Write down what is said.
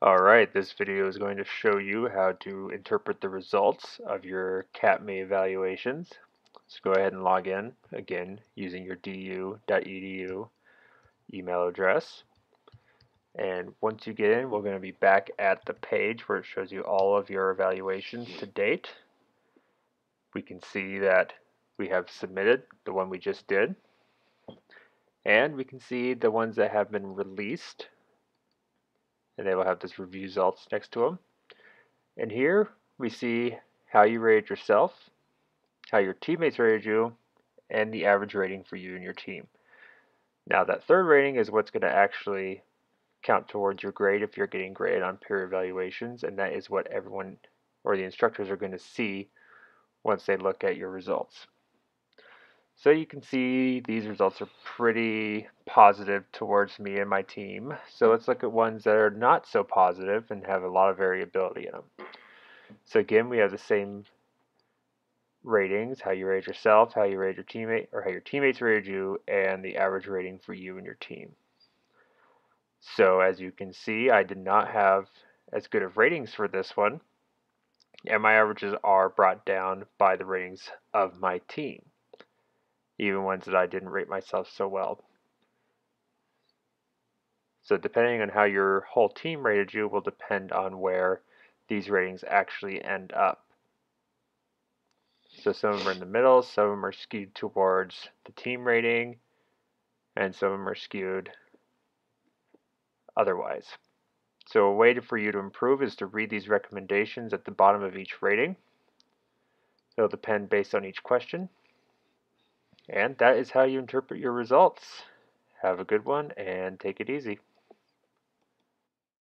Alright, this video is going to show you how to interpret the results of your CATME evaluations. So go ahead and log in, again, using your du.edu email address. And once you get in, we're going to be back at the page where it shows you all of your evaluations to date. We can see that we have submitted the one we just did. And we can see the ones that have been released and they will have this review results next to them. And here we see how you rated yourself, how your teammates rated you, and the average rating for you and your team. Now that third rating is what's going to actually count towards your grade if you're getting graded on peer evaluations, and that is what everyone or the instructors are going to see once they look at your results. So you can see these results are pretty positive towards me and my team. So let's look at ones that are not so positive and have a lot of variability in them. So again, we have the same ratings, how you rate yourself, how you rate your teammate, or how your teammates rated you, and the average rating for you and your team. So as you can see, I did not have as good of ratings for this one, and my averages are brought down by the ratings of my team even ones that I didn't rate myself so well. So depending on how your whole team rated you will depend on where these ratings actually end up. So some of them are in the middle, some of them are skewed towards the team rating, and some of them are skewed otherwise. So a way to, for you to improve is to read these recommendations at the bottom of each rating. It'll depend based on each question. And that is how you interpret your results. Have a good one and take it easy.